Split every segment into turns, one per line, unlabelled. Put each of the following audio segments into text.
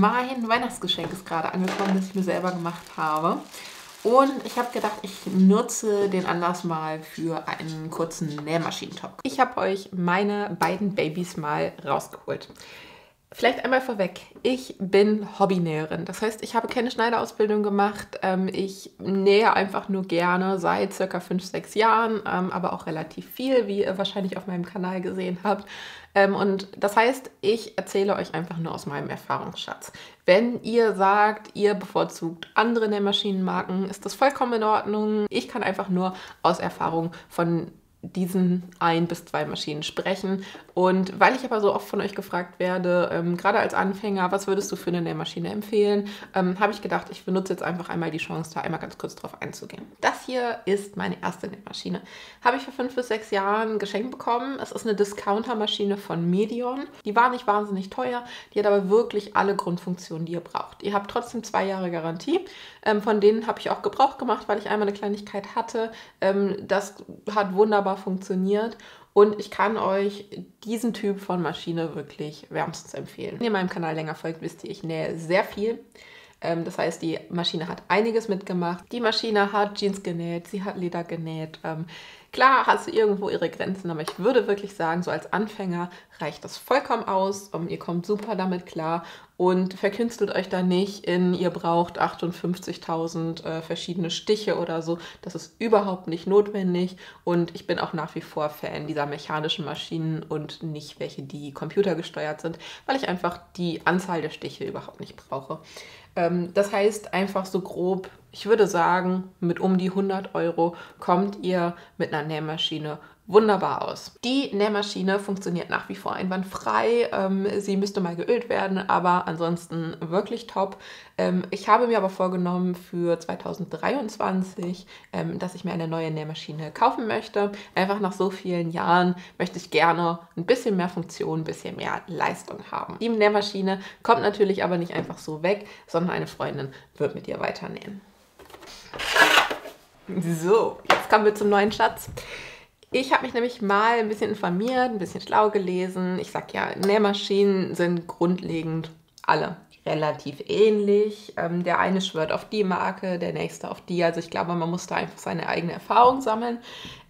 Mein Weihnachtsgeschenk ist gerade angekommen, das ich mir selber gemacht habe. Und ich habe gedacht, ich nutze den Anlass mal für einen kurzen Nähmaschinentalk. Ich habe euch meine beiden Babys mal rausgeholt. Vielleicht einmal vorweg. Ich bin Hobbynäherin. Das heißt, ich habe keine Schneiderausbildung gemacht. Ähm, ich nähe einfach nur gerne seit circa 5, 6 Jahren, ähm, aber auch relativ viel, wie ihr wahrscheinlich auf meinem Kanal gesehen habt. Ähm, und das heißt, ich erzähle euch einfach nur aus meinem Erfahrungsschatz. Wenn ihr sagt, ihr bevorzugt andere Nähmaschinenmarken, ist das vollkommen in Ordnung. Ich kann einfach nur aus Erfahrung von diesen ein bis zwei Maschinen sprechen. Und weil ich aber so oft von euch gefragt werde, ähm, gerade als Anfänger, was würdest du für eine Nähmaschine empfehlen, ähm, habe ich gedacht, ich benutze jetzt einfach einmal die Chance, da einmal ganz kurz drauf einzugehen. Das hier ist meine erste Nähmaschine. Habe ich vor fünf bis sechs Jahren geschenkt bekommen. Es ist eine Discounter-Maschine von Medion. Die war nicht wahnsinnig teuer, die hat aber wirklich alle Grundfunktionen, die ihr braucht. Ihr habt trotzdem zwei Jahre Garantie. Ähm, von denen habe ich auch Gebrauch gemacht, weil ich einmal eine Kleinigkeit hatte. Ähm, das hat wunderbar funktioniert. Und ich kann euch diesen Typ von Maschine wirklich wärmstens empfehlen. Wenn ihr meinem Kanal länger folgt, wisst ihr, ich nähe sehr viel. Ähm, das heißt, die Maschine hat einiges mitgemacht. Die Maschine hat Jeans genäht, sie hat Leder genäht. Ähm, klar hat sie irgendwo ihre Grenzen, aber ich würde wirklich sagen, so als Anfänger reicht das vollkommen aus. Um, ihr kommt super damit klar und verkünstelt euch da nicht in, ihr braucht 58.000 äh, verschiedene Stiche oder so. Das ist überhaupt nicht notwendig und ich bin auch nach wie vor Fan dieser mechanischen Maschinen und nicht welche, die computergesteuert sind, weil ich einfach die Anzahl der Stiche überhaupt nicht brauche. Ähm, das heißt einfach so grob, ich würde sagen, mit um die 100 Euro kommt ihr mit einer Nähmaschine wunderbar aus. Die Nähmaschine funktioniert nach wie vor einwandfrei. Ähm, sie müsste mal geölt werden, aber ansonsten wirklich top. Ähm, ich habe mir aber vorgenommen für 2023, ähm, dass ich mir eine neue Nähmaschine kaufen möchte. Einfach nach so vielen Jahren möchte ich gerne ein bisschen mehr Funktion, ein bisschen mehr Leistung haben. Die Nähmaschine kommt natürlich aber nicht einfach so weg, sondern eine Freundin wird mit ihr weiternähen. So, jetzt kommen wir zum neuen Schatz. Ich habe mich nämlich mal ein bisschen informiert, ein bisschen schlau gelesen. Ich sag ja, Nähmaschinen sind grundlegend alle relativ ähnlich. Ähm, der eine schwört auf die Marke, der nächste auf die. Also ich glaube, man muss da einfach seine eigene Erfahrung sammeln.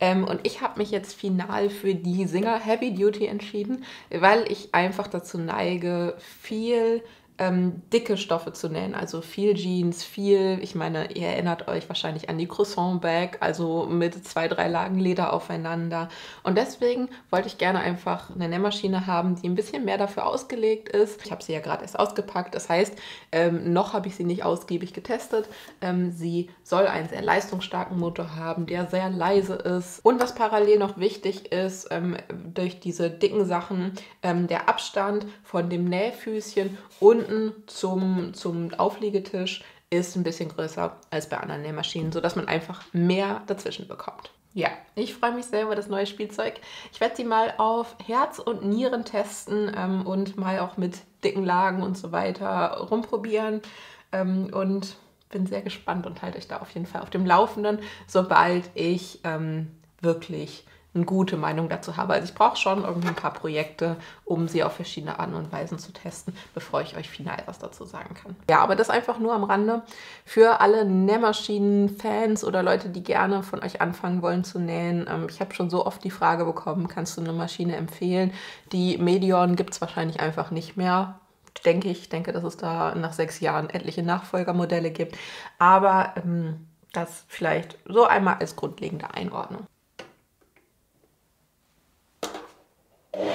Ähm, und ich habe mich jetzt final für die Singer Heavy Duty entschieden, weil ich einfach dazu neige, viel ähm, dicke Stoffe zu nähen, also viel Jeans, viel, ich meine, ihr erinnert euch wahrscheinlich an die Croissant Bag, also mit zwei, drei Lagen Leder aufeinander. Und deswegen wollte ich gerne einfach eine Nähmaschine haben, die ein bisschen mehr dafür ausgelegt ist. Ich habe sie ja gerade erst ausgepackt, das heißt, ähm, noch habe ich sie nicht ausgiebig getestet. Ähm, sie soll einen sehr leistungsstarken Motor haben, der sehr leise ist. Und was parallel noch wichtig ist, ähm, durch diese dicken Sachen, ähm, der Abstand von dem Nähfüßchen und unten zum, zum Aufliegetisch ist ein bisschen größer als bei anderen Nähmaschinen, sodass man einfach mehr dazwischen bekommt. Ja, ich freue mich sehr über das neue Spielzeug. Ich werde sie mal auf Herz und Nieren testen ähm, und mal auch mit dicken Lagen und so weiter rumprobieren. Ähm, und bin sehr gespannt und halte euch da auf jeden Fall auf dem Laufenden, sobald ich ähm, wirklich eine gute Meinung dazu habe. Also ich brauche schon irgendwie ein paar Projekte, um sie auf verschiedene Arten und Weisen zu testen, bevor ich euch final was dazu sagen kann. Ja, aber das einfach nur am Rande. Für alle Nähmaschinen-Fans oder Leute, die gerne von euch anfangen wollen zu nähen. Ähm, ich habe schon so oft die Frage bekommen, kannst du eine Maschine empfehlen? Die Medion gibt es wahrscheinlich einfach nicht mehr denke ich. Denke, dass es da nach sechs Jahren etliche Nachfolgermodelle gibt. Aber ähm, das vielleicht so einmal als grundlegende Einordnung. Okay.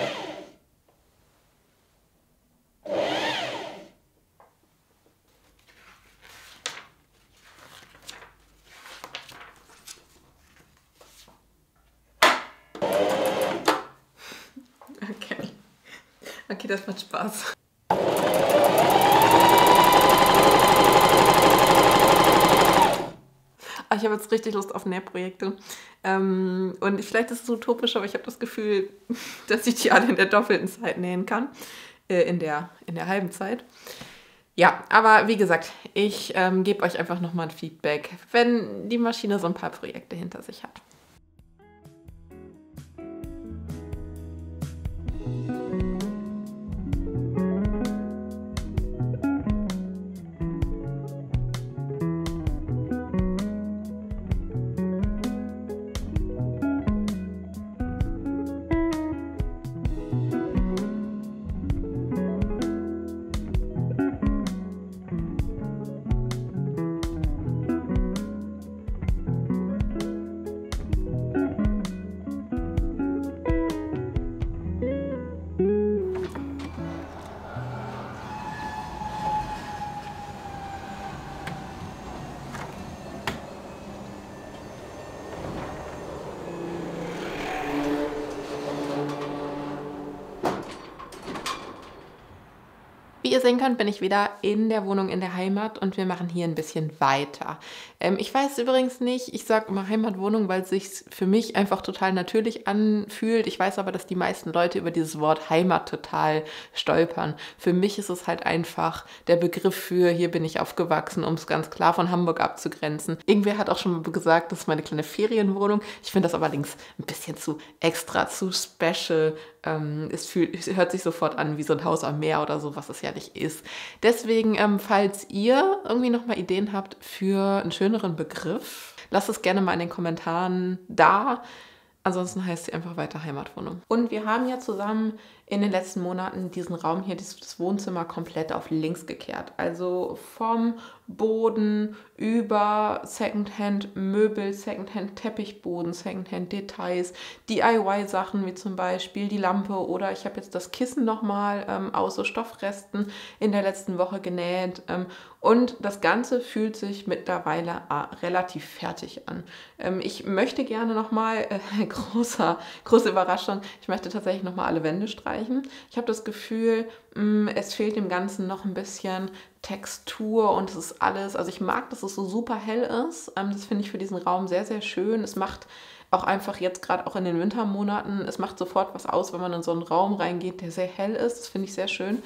Okay, das macht Spaß. Ah, ich habe jetzt richtig Lust auf Nähprojekte. Ähm, und vielleicht ist es utopisch, aber ich habe das Gefühl, dass ich die alle in der doppelten Zeit nähen kann. Äh, in, der, in der halben Zeit. Ja, aber wie gesagt, ich ähm, gebe euch einfach nochmal ein Feedback, wenn die Maschine so ein paar Projekte hinter sich hat. Sehen könnt, bin ich wieder in der Wohnung in der Heimat und wir machen hier ein bisschen weiter. Ähm, ich weiß übrigens nicht, ich sage immer Heimatwohnung, weil es sich für mich einfach total natürlich anfühlt. Ich weiß aber, dass die meisten Leute über dieses Wort Heimat total stolpern. Für mich ist es halt einfach der Begriff für hier bin ich aufgewachsen, um es ganz klar von Hamburg abzugrenzen. Irgendwer hat auch schon mal gesagt, das ist meine kleine Ferienwohnung. Ich finde das allerdings ein bisschen zu extra, zu special. Ähm, es, fühlt, es hört sich sofort an wie so ein Haus am Meer oder so, was es ja nicht ist. Deswegen, ähm, falls ihr irgendwie nochmal Ideen habt für einen schöneren Begriff, lasst es gerne mal in den Kommentaren da. Ansonsten heißt sie einfach weiter Heimatwohnung. Und wir haben ja zusammen in den letzten Monaten diesen Raum hier, dieses Wohnzimmer komplett auf links gekehrt. Also vom Boden über Secondhand-Möbel, Secondhand-Teppichboden, Secondhand-Details, DIY-Sachen wie zum Beispiel die Lampe oder ich habe jetzt das Kissen nochmal ähm, aus so Stoffresten in der letzten Woche genäht. Ähm, und das Ganze fühlt sich mittlerweile äh, relativ fertig an. Ähm, ich möchte gerne nochmal, äh, große Überraschung, ich möchte tatsächlich nochmal alle Wände streichen. Ich habe das Gefühl, mm, es fehlt dem Ganzen noch ein bisschen Textur und es ist alles, also ich mag, dass es so super hell ist. Ähm, das finde ich für diesen Raum sehr, sehr schön. Es macht auch einfach jetzt gerade auch in den Wintermonaten, es macht sofort was aus, wenn man in so einen Raum reingeht, der sehr hell ist. Das finde ich sehr schön.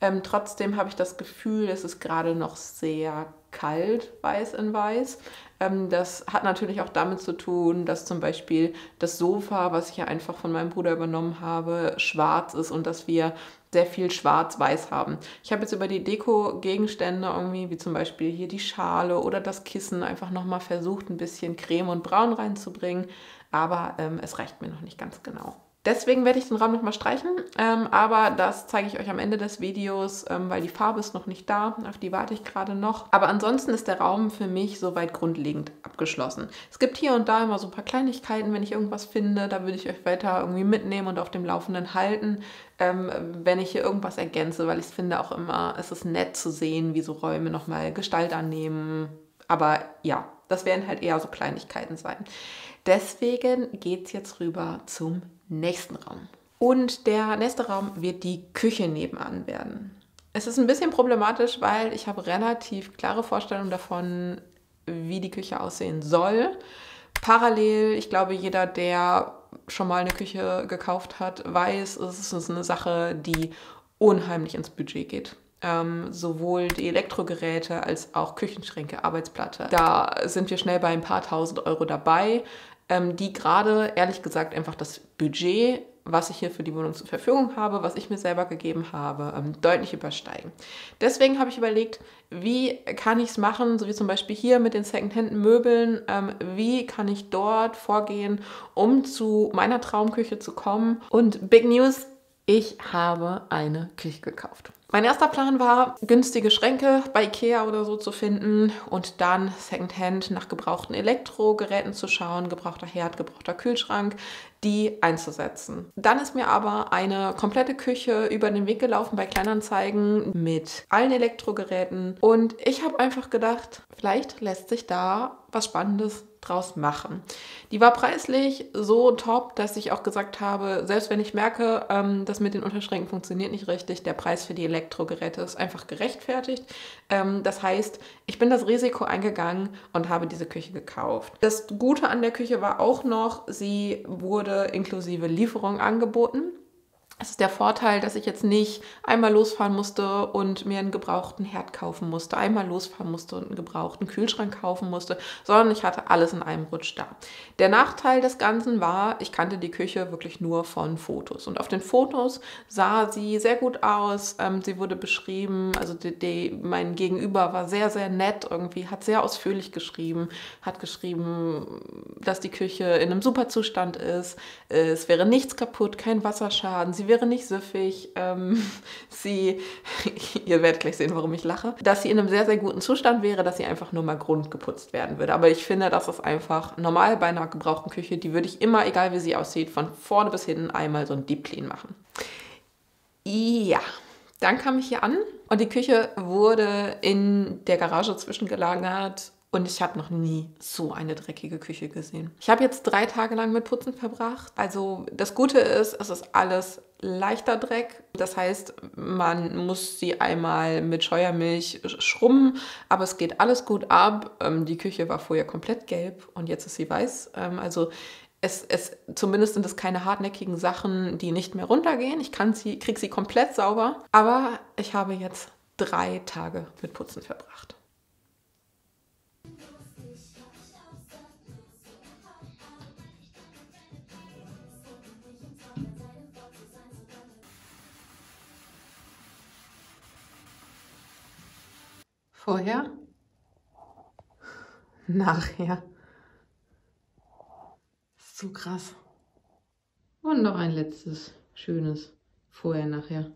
Ähm, trotzdem habe ich das Gefühl, es ist gerade noch sehr kalt, weiß in weiß. Ähm, das hat natürlich auch damit zu tun, dass zum Beispiel das Sofa, was ich ja einfach von meinem Bruder übernommen habe, schwarz ist und dass wir sehr viel schwarz-weiß haben. Ich habe jetzt über die Deko-Gegenstände irgendwie, wie zum Beispiel hier die Schale oder das Kissen, einfach nochmal versucht, ein bisschen Creme und Braun reinzubringen. Aber ähm, es reicht mir noch nicht ganz genau. Deswegen werde ich den Raum nochmal streichen, ähm, aber das zeige ich euch am Ende des Videos, ähm, weil die Farbe ist noch nicht da, auf die warte ich gerade noch. Aber ansonsten ist der Raum für mich soweit grundlegend abgeschlossen. Es gibt hier und da immer so ein paar Kleinigkeiten, wenn ich irgendwas finde, da würde ich euch weiter irgendwie mitnehmen und auf dem Laufenden halten, ähm, wenn ich hier irgendwas ergänze, weil ich finde auch immer, es ist nett zu sehen, wie so Räume nochmal Gestalt annehmen. Aber ja, das werden halt eher so Kleinigkeiten sein. Deswegen geht es jetzt rüber zum nächsten Raum. Und der nächste Raum wird die Küche nebenan werden. Es ist ein bisschen problematisch, weil ich habe relativ klare Vorstellungen davon, wie die Küche aussehen soll. Parallel, ich glaube, jeder, der schon mal eine Küche gekauft hat, weiß, es ist eine Sache, die unheimlich ins Budget geht. Ähm, sowohl die Elektrogeräte als auch Küchenschränke, Arbeitsplatte. Da sind wir schnell bei ein paar tausend Euro dabei ähm, die gerade, ehrlich gesagt, einfach das Budget, was ich hier für die Wohnung zur Verfügung habe, was ich mir selber gegeben habe, ähm, deutlich übersteigen. Deswegen habe ich überlegt, wie kann ich es machen, so wie zum Beispiel hier mit den Secondhand-Möbeln, ähm, wie kann ich dort vorgehen, um zu meiner Traumküche zu kommen. Und Big News, ich habe eine Küche gekauft. Mein erster Plan war, günstige Schränke bei Ikea oder so zu finden und dann Secondhand nach gebrauchten Elektrogeräten zu schauen, gebrauchter Herd, gebrauchter Kühlschrank, die einzusetzen. Dann ist mir aber eine komplette Küche über den Weg gelaufen bei Kleinanzeigen mit allen Elektrogeräten und ich habe einfach gedacht, vielleicht lässt sich da was Spannendes draus machen. Die war preislich so top, dass ich auch gesagt habe, selbst wenn ich merke, ähm, das mit den Unterschränken funktioniert nicht richtig, der Preis für die Elektrogeräte ist einfach gerechtfertigt. Ähm, das heißt, ich bin das Risiko eingegangen und habe diese Küche gekauft. Das Gute an der Küche war auch noch, sie wurde inklusive Lieferung angeboten. Es ist der Vorteil, dass ich jetzt nicht einmal losfahren musste und mir einen gebrauchten Herd kaufen musste, einmal losfahren musste und einen gebrauchten Kühlschrank kaufen musste, sondern ich hatte alles in einem Rutsch da. Der Nachteil des Ganzen war, ich kannte die Küche wirklich nur von Fotos. Und auf den Fotos sah sie sehr gut aus. Ähm, sie wurde beschrieben, also die, die, mein Gegenüber war sehr, sehr nett irgendwie, hat sehr ausführlich geschrieben, hat geschrieben, dass die Küche in einem super Zustand ist. Es wäre nichts kaputt, kein Wasserschaden. Sie wäre nicht süffig. Ähm, sie, ihr werdet gleich sehen, warum ich lache, dass sie in einem sehr, sehr guten Zustand wäre, dass sie einfach nur mal grundgeputzt werden würde. Aber ich finde, das ist einfach normal bei einer gebrauchten Küche. Die würde ich immer, egal wie sie aussieht, von vorne bis hinten einmal so ein Deep Clean machen. Ja, dann kam ich hier an und die Küche wurde in der Garage zwischengelagert Und ich habe noch nie so eine dreckige Küche gesehen. Ich habe jetzt drei Tage lang mit Putzen verbracht. Also das Gute ist, es ist alles leichter Dreck. Das heißt, man muss sie einmal mit Scheuermilch schrubben, aber es geht alles gut ab. Ähm, die Küche war vorher komplett gelb und jetzt ist sie weiß. Ähm, also es, es, zumindest sind es keine hartnäckigen Sachen, die nicht mehr runtergehen. Ich kann sie, kriege sie komplett sauber. Aber ich habe jetzt drei Tage mit Putzen verbracht. Vorher, nachher. So krass. Und noch ein letztes schönes Vorher, nachher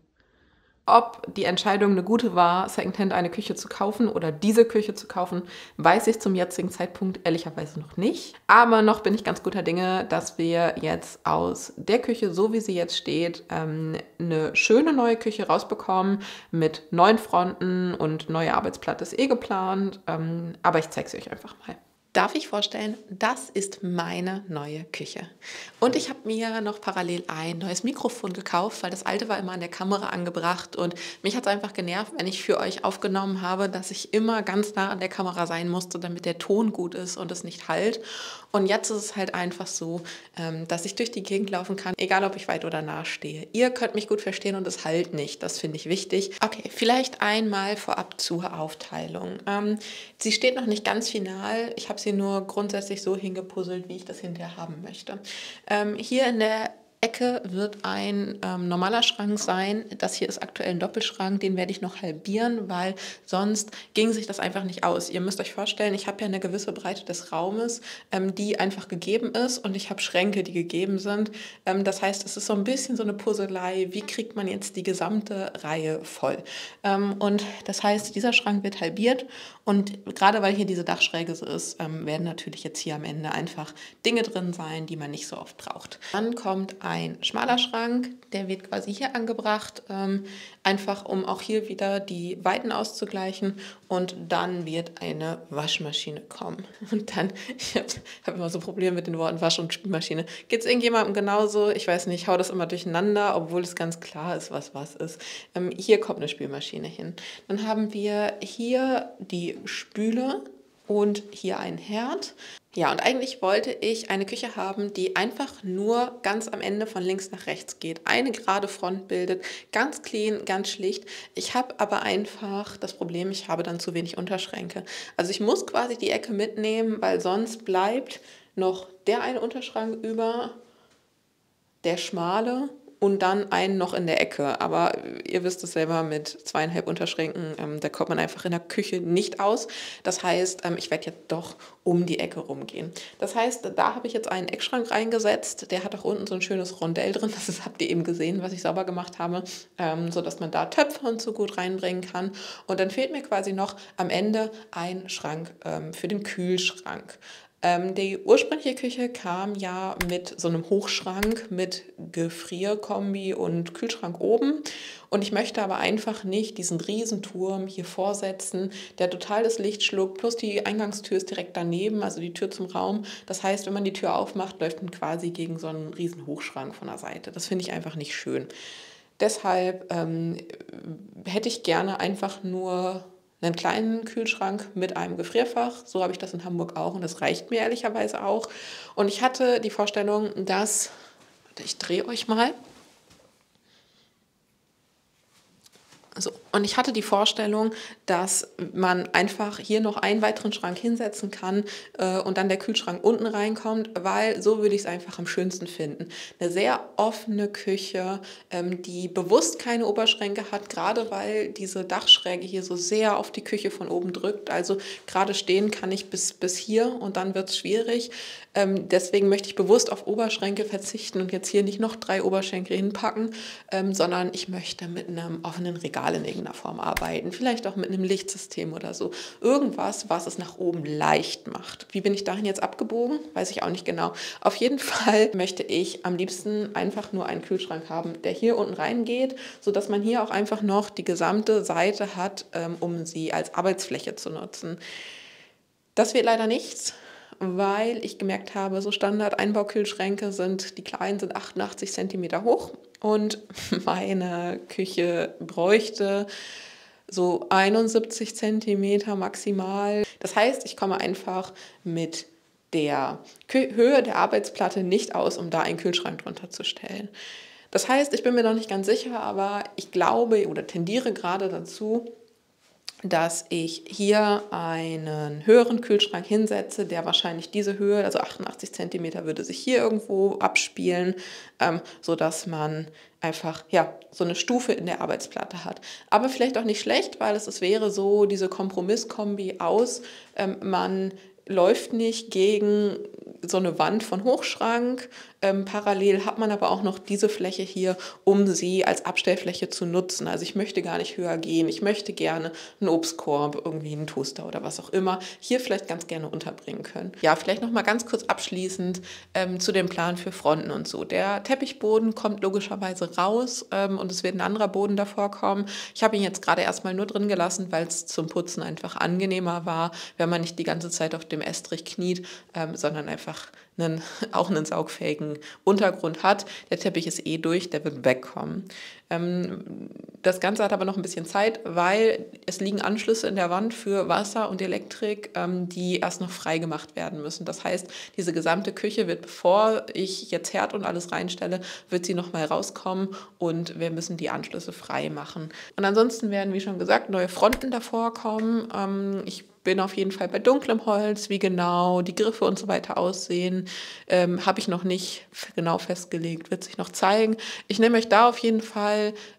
ob die Entscheidung eine gute war, Secondhand eine Küche zu kaufen oder diese Küche zu kaufen, weiß ich zum jetzigen Zeitpunkt ehrlicherweise noch nicht. Aber noch bin ich ganz guter Dinge, dass wir jetzt aus der Küche, so wie sie jetzt steht, ähm, eine schöne neue Küche rausbekommen mit neuen Fronten und neue Arbeitsplatte ist eh geplant. Ähm, aber ich zeige sie euch einfach mal darf ich vorstellen, das ist meine neue Küche. Und ich habe mir noch parallel ein neues Mikrofon gekauft, weil das alte war immer an der Kamera angebracht und mich hat es einfach genervt, wenn ich für euch aufgenommen habe, dass ich immer ganz nah an der Kamera sein musste, damit der Ton gut ist und es nicht halt. Und jetzt ist es halt einfach so, ähm, dass ich durch die Gegend laufen kann, egal ob ich weit oder nah stehe. Ihr könnt mich gut verstehen und es halt nicht. Das finde ich wichtig. Okay, vielleicht einmal vorab zur Aufteilung. Ähm, sie steht noch nicht ganz final. Ich habe sie nur grundsätzlich so hingepuzzelt, wie ich das hinterher haben möchte. Ähm, hier in der Ecke wird ein ähm, normaler Schrank sein. Das hier ist aktuell ein Doppelschrank, den werde ich noch halbieren, weil sonst ging sich das einfach nicht aus. Ihr müsst euch vorstellen, ich habe ja eine gewisse Breite des Raumes, ähm, die einfach gegeben ist und ich habe Schränke, die gegeben sind. Ähm, das heißt, es ist so ein bisschen so eine Puzzlei, wie kriegt man jetzt die gesamte Reihe voll. Ähm, und das heißt, dieser Schrank wird halbiert und gerade weil hier diese Dachschräge so ist, ähm, werden natürlich jetzt hier am Ende einfach Dinge drin sein, die man nicht so oft braucht. Dann kommt ein schmaler Schrank, der wird quasi hier angebracht, ähm, einfach um auch hier wieder die Weiten auszugleichen. Und dann wird eine Waschmaschine kommen. Und dann, ich habe hab immer so Probleme mit den Worten Wasch- und Spülmaschine. Geht es irgendjemandem genauso? Ich weiß nicht, ich hau das immer durcheinander, obwohl es ganz klar ist, was was ist. Ähm, hier kommt eine Spülmaschine hin. Dann haben wir hier die Spüle und hier ein Herd. Ja, und eigentlich wollte ich eine Küche haben, die einfach nur ganz am Ende von links nach rechts geht. Eine gerade Front bildet, ganz clean, ganz schlicht. Ich habe aber einfach das Problem, ich habe dann zu wenig Unterschränke. Also ich muss quasi die Ecke mitnehmen, weil sonst bleibt noch der eine Unterschrank über, der schmale und dann einen noch in der Ecke. Aber ihr wisst es selber mit zweieinhalb Unterschränken, ähm, da kommt man einfach in der Küche nicht aus. Das heißt, ähm, ich werde jetzt doch um die Ecke rumgehen. Das heißt, da habe ich jetzt einen Eckschrank reingesetzt. Der hat auch unten so ein schönes Rondell drin. Das habt ihr eben gesehen, was ich sauber gemacht habe, ähm, sodass man da Töpfe und so gut reinbringen kann. Und dann fehlt mir quasi noch am Ende ein Schrank ähm, für den Kühlschrank. Ähm, die ursprüngliche Küche kam ja mit so einem Hochschrank mit Gefrierkombi und Kühlschrank oben. Und ich möchte aber einfach nicht diesen Riesenturm hier vorsetzen, der total das Licht schluckt. Plus die Eingangstür ist direkt daneben, also die Tür zum Raum. Das heißt, wenn man die Tür aufmacht, läuft man quasi gegen so einen riesen Hochschrank von der Seite. Das finde ich einfach nicht schön. Deshalb ähm, hätte ich gerne einfach nur einen kleinen Kühlschrank mit einem Gefrierfach. So habe ich das in Hamburg auch und das reicht mir ehrlicherweise auch. Und ich hatte die Vorstellung, dass, ich drehe euch mal, So, und ich hatte die Vorstellung, dass man einfach hier noch einen weiteren Schrank hinsetzen kann äh, und dann der Kühlschrank unten reinkommt, weil so würde ich es einfach am schönsten finden. Eine sehr offene Küche, ähm, die bewusst keine Oberschränke hat, gerade weil diese Dachschräge hier so sehr auf die Küche von oben drückt. Also gerade stehen kann ich bis, bis hier und dann wird es schwierig. Ähm, deswegen möchte ich bewusst auf Oberschränke verzichten und jetzt hier nicht noch drei Oberschränke hinpacken, ähm, sondern ich möchte mit einem offenen Regal in irgendeiner Form arbeiten. Vielleicht auch mit einem Lichtsystem oder so. Irgendwas, was es nach oben leicht macht. Wie bin ich dahin jetzt abgebogen? Weiß ich auch nicht genau. Auf jeden Fall möchte ich am liebsten einfach nur einen Kühlschrank haben, der hier unten reingeht, sodass man hier auch einfach noch die gesamte Seite hat, ähm, um sie als Arbeitsfläche zu nutzen. Das wird leider nichts, weil ich gemerkt habe, so Standard-Einbaukühlschränke sind, die kleinen sind 88 cm hoch und meine Küche bräuchte so 71 cm maximal. Das heißt, ich komme einfach mit der Höhe der Arbeitsplatte nicht aus, um da einen Kühlschrank drunter zu stellen. Das heißt, ich bin mir noch nicht ganz sicher, aber ich glaube oder tendiere gerade dazu, dass ich hier einen höheren Kühlschrank hinsetze, der wahrscheinlich diese Höhe, also 88 cm, würde sich hier irgendwo abspielen, ähm, sodass man einfach ja so eine Stufe in der Arbeitsplatte hat. Aber vielleicht auch nicht schlecht, weil es, es wäre so diese Kompromisskombi aus, ähm, man läuft nicht gegen so eine Wand von Hochschrank. Ähm, parallel hat man aber auch noch diese Fläche hier, um sie als Abstellfläche zu nutzen. Also ich möchte gar nicht höher gehen. Ich möchte gerne einen Obstkorb, irgendwie einen Toaster oder was auch immer hier vielleicht ganz gerne unterbringen können. Ja, vielleicht noch mal ganz kurz abschließend ähm, zu dem Plan für Fronten und so. Der Teppichboden kommt logischerweise raus ähm, und es wird ein anderer Boden davor kommen. Ich habe ihn jetzt gerade erstmal nur drin gelassen, weil es zum Putzen einfach angenehmer war, wenn man nicht die ganze Zeit auf dem Estrich kniet, ähm, sondern einfach einfach einen, auch einen saugfähigen Untergrund hat. Der Teppich ist eh durch, der wird wegkommen. Ähm, das Ganze hat aber noch ein bisschen Zeit, weil es liegen Anschlüsse in der Wand für Wasser und Elektrik, ähm, die erst noch frei gemacht werden müssen. Das heißt, diese gesamte Küche wird, bevor ich jetzt Herd und alles reinstelle, wird sie nochmal rauskommen und wir müssen die Anschlüsse frei machen. Und ansonsten werden, wie schon gesagt, neue Fronten davor kommen. Ähm, ich bin auf jeden Fall bei dunklem Holz, wie genau die Griffe und so weiter aussehen, ähm, habe ich noch nicht genau festgelegt, wird sich noch zeigen. Ich nehme euch da auf jeden Fall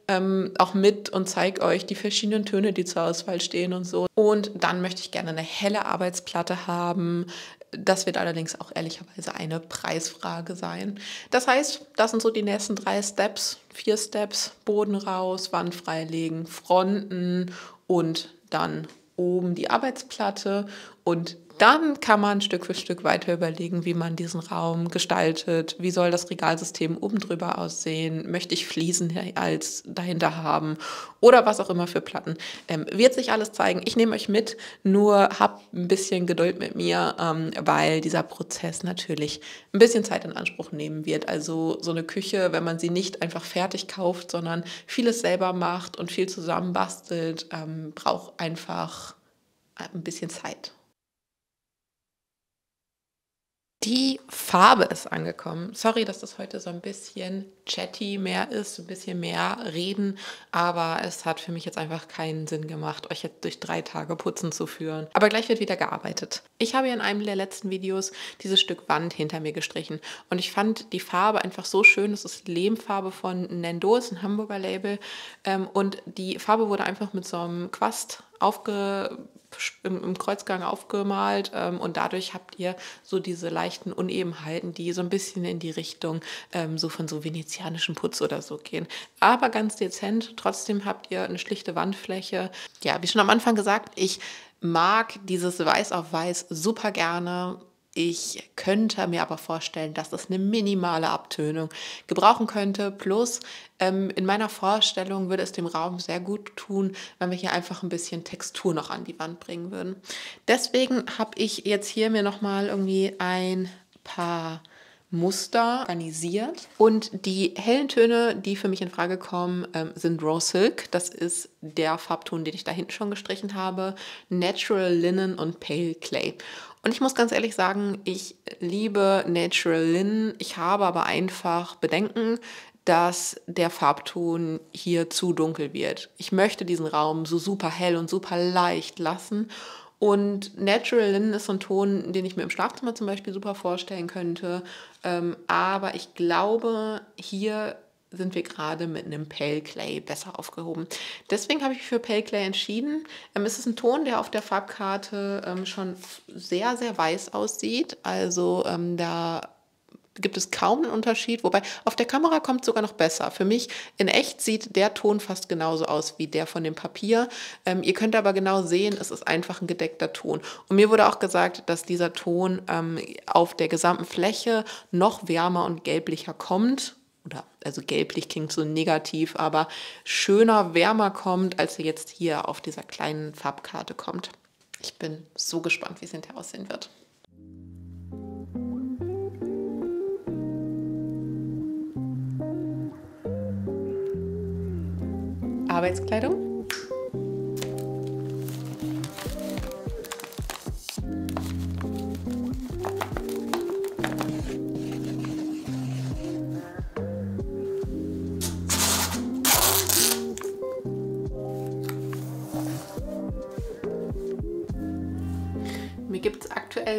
ähm, auch mit und zeige euch die verschiedenen Töne, die zur Auswahl stehen und so. Und dann möchte ich gerne eine helle Arbeitsplatte haben. Das wird allerdings auch ehrlicherweise eine Preisfrage sein. Das heißt, das sind so die nächsten drei Steps, vier Steps, Boden raus, Wand freilegen, Fronten und dann oben die Arbeitsplatte und dann kann man Stück für Stück weiter überlegen, wie man diesen Raum gestaltet. Wie soll das Regalsystem oben drüber aussehen? Möchte ich Fliesen als dahinter haben? Oder was auch immer für Platten. Ähm, wird sich alles zeigen. Ich nehme euch mit, nur habt ein bisschen Geduld mit mir, ähm, weil dieser Prozess natürlich ein bisschen Zeit in Anspruch nehmen wird. Also so eine Küche, wenn man sie nicht einfach fertig kauft, sondern vieles selber macht und viel zusammen bastelt, ähm, braucht einfach ein bisschen Zeit. Die Farbe ist angekommen. Sorry, dass das heute so ein bisschen chatty mehr ist, ein bisschen mehr reden, aber es hat für mich jetzt einfach keinen Sinn gemacht, euch jetzt durch drei Tage putzen zu führen. Aber gleich wird wieder gearbeitet. Ich habe in einem der letzten Videos dieses Stück Wand hinter mir gestrichen und ich fand die Farbe einfach so schön. Das ist Lehmfarbe von Nendo, ist ein Hamburger Label ähm, und die Farbe wurde einfach mit so einem Quast aufge im, im Kreuzgang aufgemalt ähm, und dadurch habt ihr so diese leichten Unebenheiten, die so ein bisschen in die Richtung ähm, so von so venezianischem Putz oder so gehen. Aber ganz dezent, trotzdem habt ihr eine schlichte Wandfläche. Ja, wie schon am Anfang gesagt, ich mag dieses Weiß auf Weiß super gerne. Ich könnte mir aber vorstellen, dass das eine minimale Abtönung gebrauchen könnte. Plus ähm, in meiner Vorstellung würde es dem Raum sehr gut tun, wenn wir hier einfach ein bisschen Textur noch an die Wand bringen würden. Deswegen habe ich jetzt hier mir nochmal irgendwie ein paar Muster organisiert. Und die hellen Töne, die für mich in Frage kommen, ähm, sind Rose Silk. Das ist der Farbton, den ich da hinten schon gestrichen habe. Natural Linen und Pale Clay. Und ich muss ganz ehrlich sagen, ich liebe Natural Linen. Ich habe aber einfach Bedenken, dass der Farbton hier zu dunkel wird. Ich möchte diesen Raum so super hell und super leicht lassen. Und Natural Linen ist so ein Ton, den ich mir im Schlafzimmer zum Beispiel super vorstellen könnte. Ähm, aber ich glaube, hier sind wir gerade mit einem Pale Clay besser aufgehoben. Deswegen habe ich für Pale Clay entschieden. Ähm, es ist ein Ton, der auf der Farbkarte ähm, schon sehr, sehr weiß aussieht. Also ähm, da gibt es kaum einen Unterschied, wobei auf der Kamera kommt es sogar noch besser. Für mich in echt sieht der Ton fast genauso aus wie der von dem Papier. Ähm, ihr könnt aber genau sehen, es ist einfach ein gedeckter Ton. Und mir wurde auch gesagt, dass dieser Ton ähm, auf der gesamten Fläche noch wärmer und gelblicher kommt oder also gelblich klingt so negativ, aber schöner, wärmer kommt, als er jetzt hier auf dieser kleinen Farbkarte kommt. Ich bin so gespannt, wie es hinterher aussehen wird. Arbeitskleidung.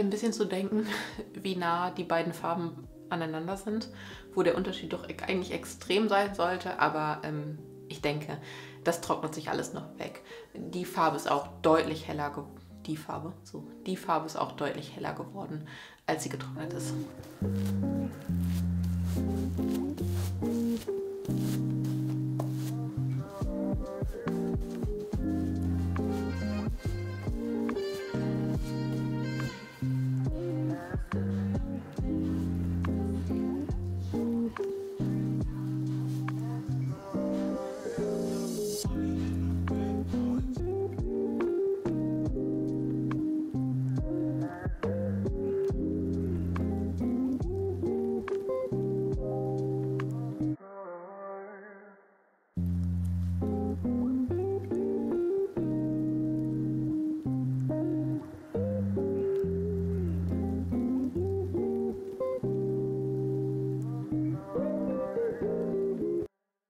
ein bisschen zu denken, wie nah die beiden Farben aneinander sind, wo der Unterschied doch eigentlich extrem sein sollte, aber ähm, ich denke, das trocknet sich alles noch weg. Die Farbe ist auch deutlich heller. Die Farbe, so. Die Farbe ist auch deutlich heller geworden, als sie getrocknet ist.